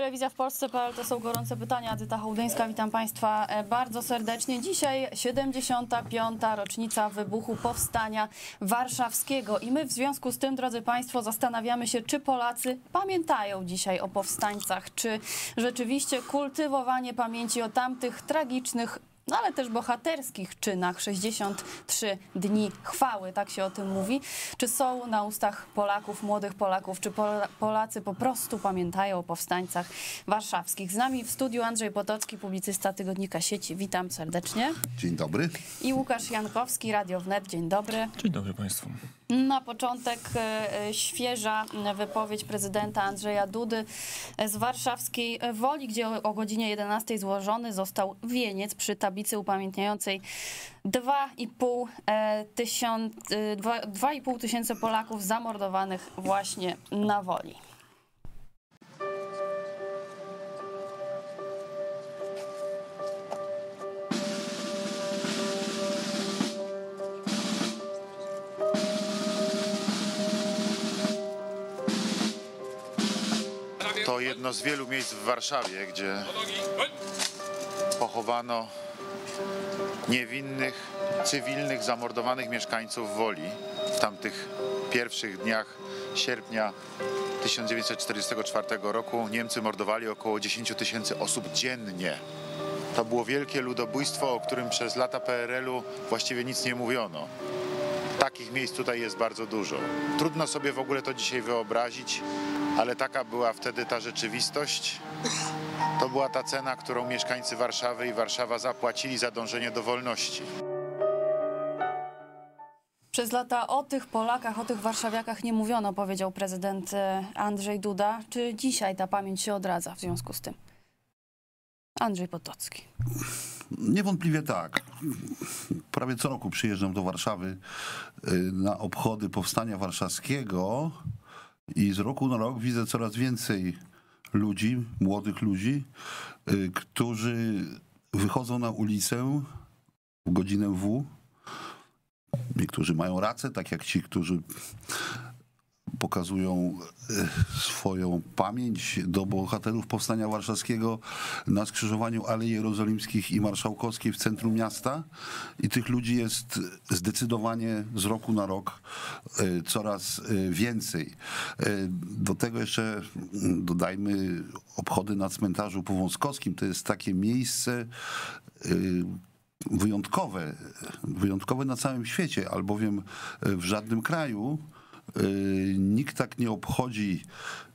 Telewizja w Polsce.pl to są gorące pytania. Adyta Hołdyńska, witam Państwa e, bardzo serdecznie. Dzisiaj 75. rocznica wybuchu Powstania Warszawskiego i my w związku z tym, drodzy Państwo, zastanawiamy się, czy Polacy pamiętają dzisiaj o powstańcach, czy rzeczywiście kultywowanie pamięci o tamtych tragicznych no ale też bohaterskich czynach 63 dni chwały, tak się o tym mówi. Czy są na ustach Polaków, młodych Polaków, czy Polacy po prostu pamiętają o powstańcach warszawskich? Z nami w studiu Andrzej Potocki, publicysta Tygodnika Sieci. Witam serdecznie. Dzień dobry. I Łukasz Jankowski, Radio Wnet. Dzień dobry. Dzień dobry Państwu. Na początek e, e, świeża wypowiedź prezydenta Andrzeja Dudy z warszawskiej Woli, gdzie o godzinie 11 złożony został wieniec przy tablicy upamiętniającej 2,5 e, tysiąc, tysiące Polaków zamordowanych właśnie na Woli. To jedno z wielu miejsc w Warszawie, gdzie pochowano niewinnych, cywilnych, zamordowanych mieszkańców Woli w tamtych pierwszych dniach sierpnia 1944 roku. Niemcy mordowali około 10 tysięcy osób dziennie. To było wielkie ludobójstwo, o którym przez lata PRL-u właściwie nic nie mówiono. Takich miejsc tutaj jest bardzo dużo. Trudno sobie w ogóle to dzisiaj wyobrazić, ale taka była wtedy ta rzeczywistość. To była ta cena, którą mieszkańcy Warszawy i Warszawa zapłacili za dążenie do wolności. Przez lata o tych Polakach, o tych warszawiakach nie mówiono, powiedział prezydent e, Andrzej Duda. Czy dzisiaj ta pamięć się odradza w związku z tym? Andrzej Potocki. Niewątpliwie tak. Prawie co roku przyjeżdżam do Warszawy y, na obchody Powstania Warszawskiego i z roku na rok widzę coraz więcej ludzi, młodych ludzi, y, którzy wychodzą na ulicę w godzinę W. Niektórzy mają rację, tak jak ci, którzy pokazują e, swoją pamięć do bohaterów Powstania Warszawskiego na skrzyżowaniu Alei Jerozolimskich i Marszałkowskiej w centrum miasta i tych ludzi jest zdecydowanie z roku na rok e, coraz e, więcej. Do tego jeszcze mm, dodajmy obchody na cmentarzu powązkowskim. To jest takie miejsce, wyjątkowe, wyjątkowe na całym świecie, albowiem w żadnym kraju nikt tak nie obchodzi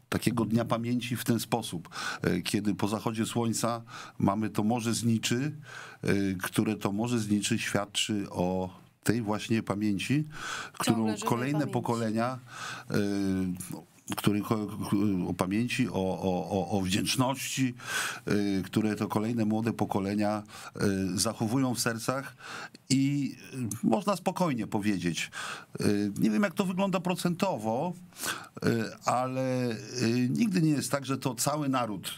takiego dnia pamięci w ten sposób, y, kiedy po zachodzie słońca mamy to Morze Zniczy, y, które to Morze Zniczy świadczy o tej właśnie pamięci, którą kolejne pamięci. pokolenia których o, o pamięci, o, o, o wdzięczności, y, które to kolejne młode pokolenia y, zachowują w sercach i y, można spokojnie powiedzieć. Nie wiem, jak to wygląda procentowo, ale nigdy nie jest tak, że to cały naród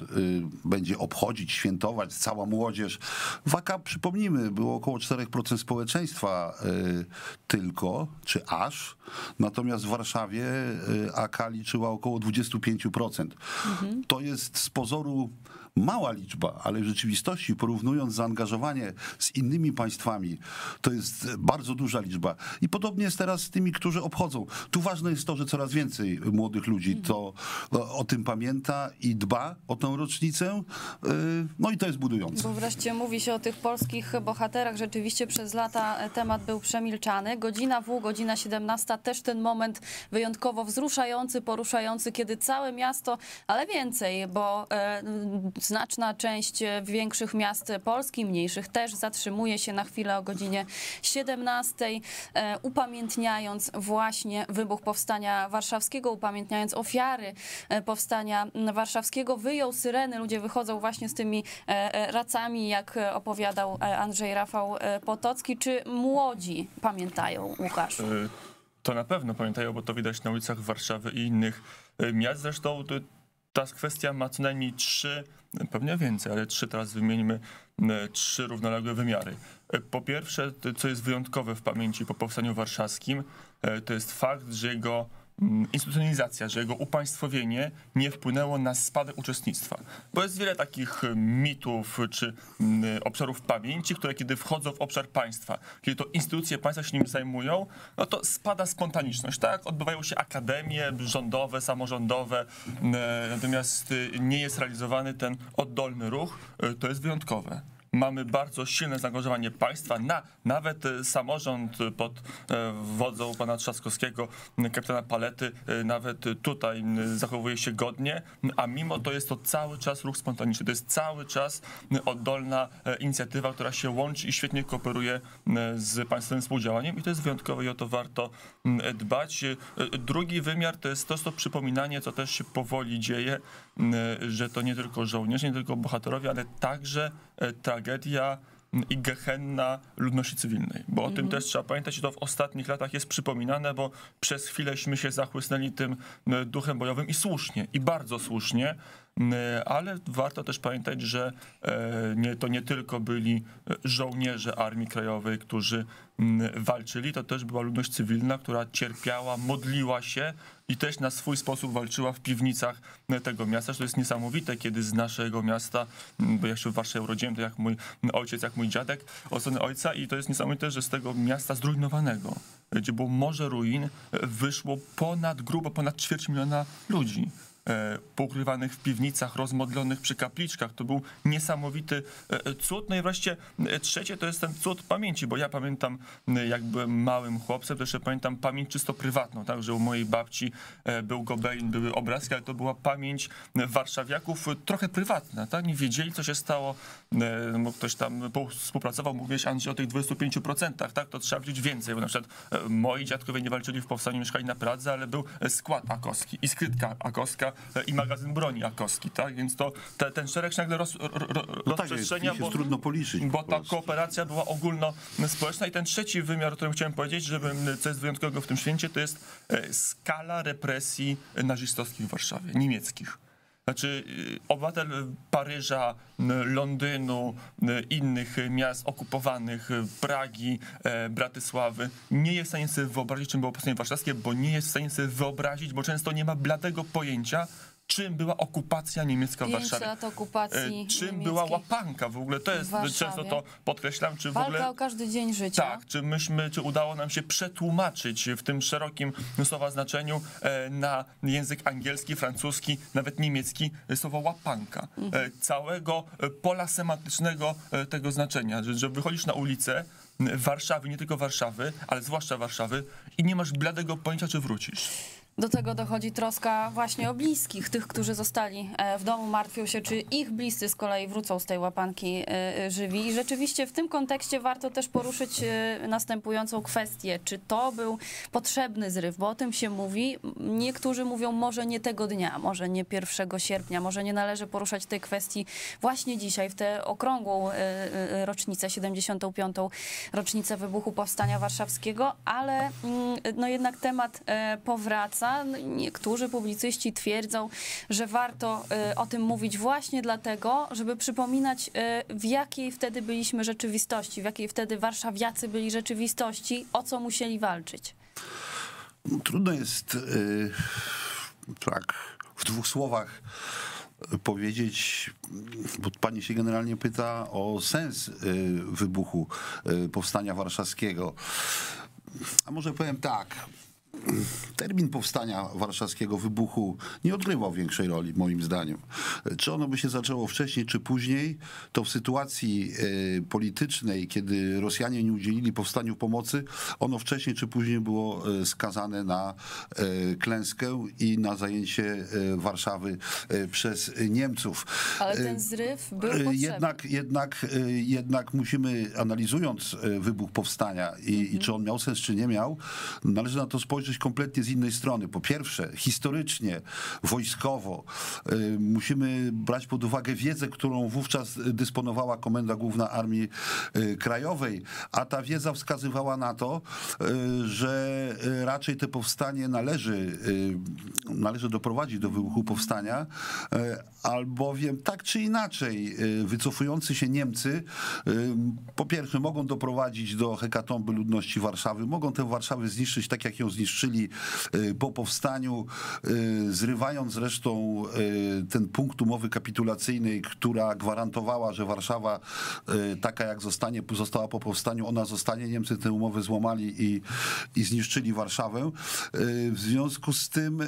będzie obchodzić, świętować, cała młodzież. Waka, przypomnijmy, było około 4% społeczeństwa tylko, czy aż. Natomiast w Warszawie AK liczył liczyła około 25%. Mhm. To jest z pozoru mała liczba, ale w rzeczywistości porównując zaangażowanie z innymi państwami, to jest bardzo duża liczba. I podobnie jest teraz z tymi, którzy obchodzą. Tu ważne jest to, że coraz więcej młodych ludzi to o, o tym pamięta i dba o tę rocznicę. Y, no i to jest budujące. Bo wreszcie mówi się o tych polskich bohaterach. Rzeczywiście przez lata temat był przemilczany. Godzina W, godzina 17, też ten moment wyjątkowo wzruszający, poruszający, kiedy całe miasto, ale więcej, bo e, znaczna część e, większych miast Polski, mniejszych też zatrzymuje się na chwilę o godzinie 17, e, upamiętniając właśnie wybuch Powstania Warszawskiego, upamiętniając ofiary e, Powstania Warszawskiego. Wyjął syreny, ludzie wychodzą właśnie z tymi racami, jak opowiadał Andrzej Rafał Potocki. Czy młodzi pamiętają, Łukasz? To na pewno pamiętają, bo to widać na ulicach Warszawy i innych miast. Zresztą ta kwestia ma co najmniej trzy, pewnie więcej, ale trzy teraz wymieńmy, trzy równoległe wymiary. E, po pierwsze, co jest wyjątkowe w pamięci po powstaniu warszawskim, e, to jest fakt, że jego instytucjonalizacja, że jego upaństwowienie nie wpłynęło na spadek uczestnictwa. Bo jest wiele takich y, mitów czy mm, obszarów pamięci, które kiedy wchodzą w obszar państwa, kiedy to instytucje państwa się nim zajmują, no to spada spontaniczność, tak? Odbywają się akademie rządowe, samorządowe, mm, natomiast y, nie jest realizowany ten oddolny ruch, y, to jest wyjątkowe mamy bardzo silne zaangażowanie państwa, na nawet e, samorząd pod e, wodzą pana Trzaskowskiego, kapitana Palety, e, nawet tutaj zachowuje się godnie, a mimo to jest to cały czas ruch spontaniczny. To jest cały czas oddolna inicjatywa, która się łączy i świetnie kooperuje z państwowym współdziałaniem i to jest wyjątkowe i o to warto dbać. Drugi wymiar to jest to, to przypominanie, co też się powoli dzieje, że to nie tylko żołnierze, nie tylko bohaterowie, ale także tragedia i gehenna ludności cywilnej. Bo o tym też trzeba pamiętać i to w ostatnich latach jest przypominane, bo przez chwileśmy się zachłysnęli tym duchem bojowym i słusznie, i bardzo słusznie, ale warto też pamiętać, że e, nie, to nie tylko byli żołnierze Armii Krajowej, którzy walczyli, to też była ludność cywilna, która cierpiała, modliła się i też na swój sposób walczyła w piwnicach tego miasta, to jest niesamowite, kiedy z naszego miasta, bo ja się w Warszawie urodziłem, to jak mój ojciec, jak mój dziadek, od strony ojca i to jest niesamowite, że z tego miasta zrujnowanego, gdzie było morze ruin, wyszło ponad, grubo ponad ćwierć miliona ludzi. E, poukrywanych w piwnicach, rozmodlonych przy kapliczkach. To był niesamowity e, cud. No i wreszcie e, trzecie to jest ten cud pamięci, bo ja pamiętam, jak byłem małym chłopcem, to jeszcze pamiętam pamięć czysto prywatną, tak, że u mojej babci był gobelin, były obrazki, ale to była pamięć warszawiaków trochę prywatna, tak, nie wiedzieli, co się stało, bo ktoś tam współpracował, wiedzieć Andrzej o tych 25%, tak, to trzeba wiedzieć więcej, bo na przykład moi dziadkowie nie walczyli w powstaniu, mieszkali na Pradze, ale był skład akowski i skrytka akowska, i magazyn broni Akowski, tak? Więc to te, ten szereg się nagle roz, ro, ro, No tak, rozprzestrzenia, jest bo, trudno policzyć. po bo ta kooperacja była ogólnospołeczna i ten trzeci wymiar, o którym chciałem powiedzieć, żeby, co jest wyjątkowego w tym święcie, to jest e, skala represji nazistowskich w Warszawie, niemieckich. Znaczy, y, obywatel Paryża, n- Londynu, n- innych miast okupowanych, y, Pragi, e, Bratysławy, nie jest w stanie sobie wyobrazić, czym było powstanie warszawskie, bo nie jest w stanie sobie wyobrazić, bo często nie ma bladego pojęcia, czym była okupacja niemiecka w Warszawie. lat okupacji E, Czym niemieckiej. była łapanka w ogóle? To jest, często to podkreślam, czy w ogóle... O każdy dzień życia. Tak, czy myśmy, czy udało nam się przetłumaczyć w tym szerokim słowa znaczeniu e, na język angielski, francuski, nawet niemiecki e, słowo łapanka. E, Całego pola semantycznego tego znaczenia, że, że wychodzisz na ulicę Warszawy, nie tylko Warszawy, ale zwłaszcza Warszawy i nie masz bladego pojęcia, czy wrócisz. Do tego dochodzi troska właśnie o bliskich, tych, którzy zostali e, w domu, martwią się, czy ich bliscy z kolei wrócą z tej łapanki e, żywi. I rzeczywiście w tym kontekście warto też poruszyć e, następującą kwestię. Czy to był potrzebny zryw? Bo o tym się mówi. Niektórzy mówią, może nie tego dnia, może nie 1 sierpnia, może nie należy poruszać tej kwestii właśnie dzisiaj, w tę okrągłą rocznicę, 75. rocznicę wybuchu Powstania Warszawskiego, ale mm, no jednak temat powraca. I Niektórzy publicyści twierdzą, że warto e, o tym mówić właśnie dlatego, żeby przypominać, e, w jakiej wtedy byliśmy rzeczywistości, w jakiej wtedy warszawiacy byli rzeczywistości, o co musieli walczyć. Trudno jest y, tak w dwóch słowach y, powiedzieć, bo pani się generalnie pyta o sens y, wybuchu y, powstania warszawskiego. A może powiem tak. Termin powstania warszawskiego wybuchu nie odgrywał większej roli, moim zdaniem. Czy ono by się zaczęło wcześniej, czy później, to w sytuacji e, politycznej, kiedy Rosjanie nie udzielili powstaniu pomocy, ono wcześniej czy później było e, skazane na e, klęskę i na zajęcie Warszawy przez Niemców. Ale ten zryw był potrzebny. Jednak, jednak, jednak musimy, analizując wybuch powstania i, i czy on miał sens, czy nie miał, należy na to spojrzeć kompletnie z innej strony. Po pierwsze, historycznie, wojskowo, e, musimy brać pod uwagę wiedzę, którą wówczas dysponowała Komenda Główna Armii e, Krajowej, a ta wiedza wskazywała na to, e, że raczej te powstanie należy, należy doprowadzić do wybuchu powstania, albowiem tak czy inaczej wycofujący się Niemcy po pierwsze mogą doprowadzić do hekatomby ludności Warszawy, mogą tę Warszawę zniszczyć tak jak ją zniszczyli zniszczyli y, po powstaniu, y, zrywając zresztą y, ten punkt umowy kapitulacyjnej, która gwarantowała, że Warszawa taka jak zostanie, została po powstaniu, ona zostanie. Niemcy tę umowę złamali i, i zniszczyli Warszawę. W związku z tym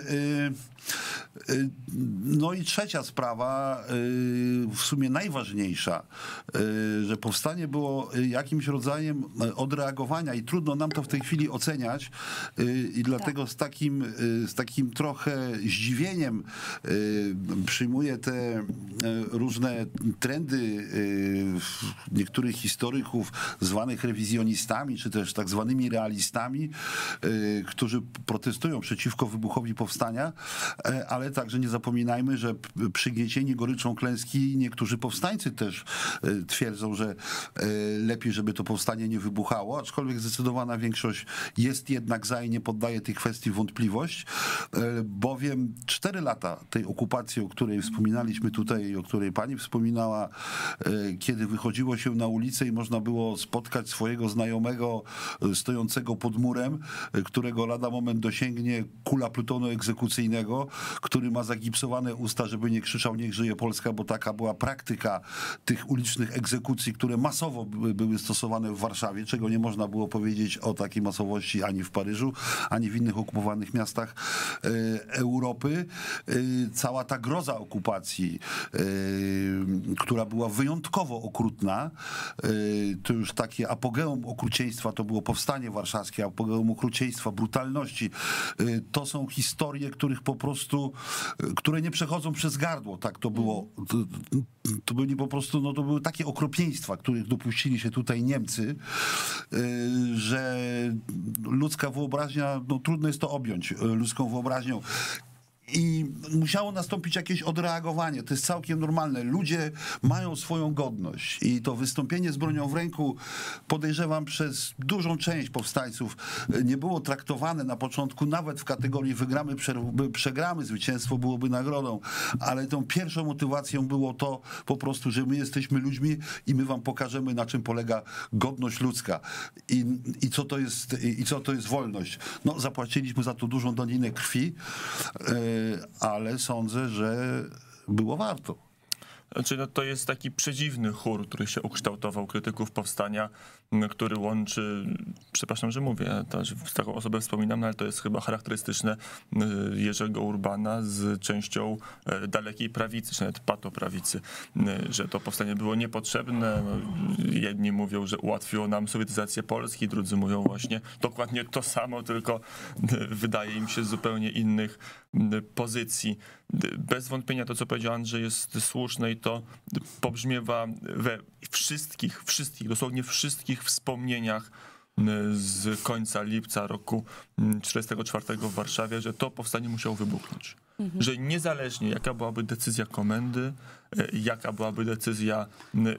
no i trzecia sprawa, w sumie najważniejsza, że powstanie było jakimś rodzajem odreagowania i trudno nam to w tej chwili oceniać i dlatego z takim, y, z takim trochę zdziwieniem y, przyjmuję te y, różne trendy niektórych historyków zwanych rewizjonistami, czy też tak zwanymi realistami, którzy protestują przeciwko wybuchowi powstania, e, ale także nie zapominajmy, że przygniecieni goryczą klęski niektórzy powstańcy też twierdzą, że e, lepiej, żeby to powstanie nie wybuchało, aczkolwiek zdecydowana większość jest jednak za i nie poddaje tej kwestii wątpliwość, e, bowiem cztery lata tej okupacji, o której wspominaliśmy tutaj, o której pani wspominała, e, kiedy wychodziło się na ulicę i można było spotkać swojego znajomego e, stojącego pod murem, którego lada moment dosięgnie kula plutonu egzekucyjnego, który ma zagipsowane usta, żeby nie krzyczał niech żyje Polska, bo taka była praktyka tych ulicznych egzekucji, które masowo były stosowane w Warszawie, czego nie można było powiedzieć o takiej masowości ani w Paryżu, ani w innych okupowanych miastach e, Europy. E, cała ta groza okupacji, e, która była wyjątkowo okrutna, to już takie apogeum okrucieństwa to było powstanie warszawskie, apogeum okrucieństwa, brutalności. To są historie, których po prostu, które nie przechodzą przez gardło, tak to było. To, byli po prostu, no to były takie okropieństwa, których dopuścili się tutaj Niemcy, że ludzka wyobraźnia, no trudno jest to objąć e, ludzką wyobraźnią. I musiało nastąpić jakieś odreagowanie. To jest całkiem normalne. Ludzie mają swoją godność i to wystąpienie z bronią w ręku, podejrzewam, przez dużą część powstańców e, nie było traktowane na początku nawet w kategorii wygramy, prze- przegramy, zwycięstwo byłoby nagrodą, ale tą pierwszą motywacją było to po prostu, że my jesteśmy ludźmi i my wam pokażemy, na czym polega godność ludzka i, i, co, to jest, i co to jest wolność. No, zapłaciliśmy za to dużą daninę krwi, e, ale sądzę, że było warto. Znaczy, no, to jest taki przedziwny chór, który się ukształtował krytyków powstania, który łączy, przepraszam, że mówię, taką osobę wspominam, no, ale to jest chyba charakterystyczne m, Jerzego Urbana z częścią e, dalekiej prawicy, czy nawet patoprawicy, m, że to powstanie było niepotrzebne. No, jedni mówią, że ułatwiło nam sowietyzację Polski, drudzy mówią właśnie dokładnie to samo, tylko m, wydaje im się z zupełnie innych pozycji. Bez wątpienia to, co powiedział Andrzej, jest słuszne i to pobrzmiewa we wszystkich, wszystkich, dosłownie wszystkich wspomnieniach m, z końca lipca roku m, 44 w Warszawie, że to powstanie musiało wybuchnąć. Że niezależnie jaka byłaby decyzja komendy, e, jaka byłaby decyzja m,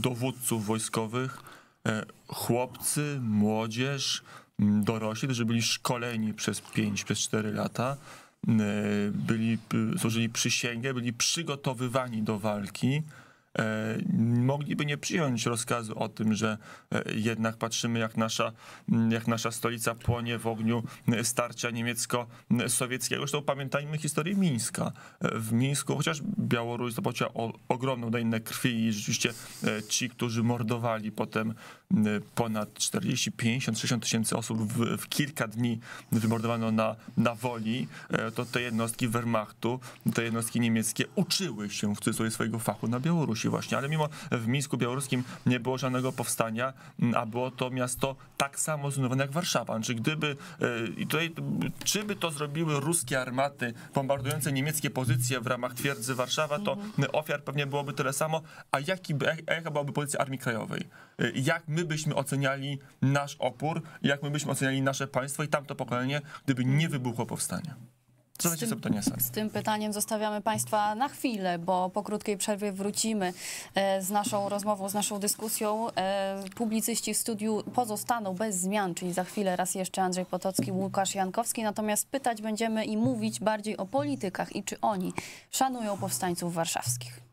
dowódców wojskowych, e, chłopcy, młodzież, m, dorośli, którzy byli szkoleni przez 5, przez 4 lata, byli, y, złożyli przysięgę, byli przygotowywani do walki, e, mogliby nie przyjąć rozkazu o tym, że e, jednak patrzymy, jak nasza, jak nasza stolica płonie w ogniu starcia niemiecko-sowieckiego. Zresztą pamiętajmy historię Mińska. E, W Mińsku, chociaż Białoruś zapłaciła ogromną daninę krwi i rzeczywiście e, ci, którzy mordowali potem ponad 40, 50, 60 tysięcy osób w, w kilka dni wymordowano na, na woli, e, to te jednostki Wehrmachtu, te jednostki niemieckie uczyły się w cudzysłowie swojego fachu na Białorusi właśnie, ale mimo w Mińsku Białoruskim nie było żadnego powstania, a było to miasto tak samo zrujnowane jak Warszawa. Znaczy gdyby, e, i tutaj, czy by to zrobiły ruskie armaty bombardujące niemieckie pozycje w ramach twierdzy Warszawa, to ofiar pewnie byłoby tyle samo, a, jaki jaka byłaby pozycja Armii Krajowej? E, Jak my byśmy oceniali nasz opór, jak my byśmy oceniali nasze państwo i tamto pokolenie, gdyby nie wybuchło powstanie? Zadajcie sobie pytanie sami. Z tym pytaniem zostawiamy Państwa na chwilę, bo po krótkiej przerwie wrócimy e, z naszą rozmową, z naszą dyskusją. E, Publicyści w studiu pozostaną bez zmian, czyli za chwilę raz jeszcze Andrzej Potocki, Łukasz Jankowski. Natomiast pytać będziemy i mówić bardziej o politykach i czy oni szanują powstańców warszawskich.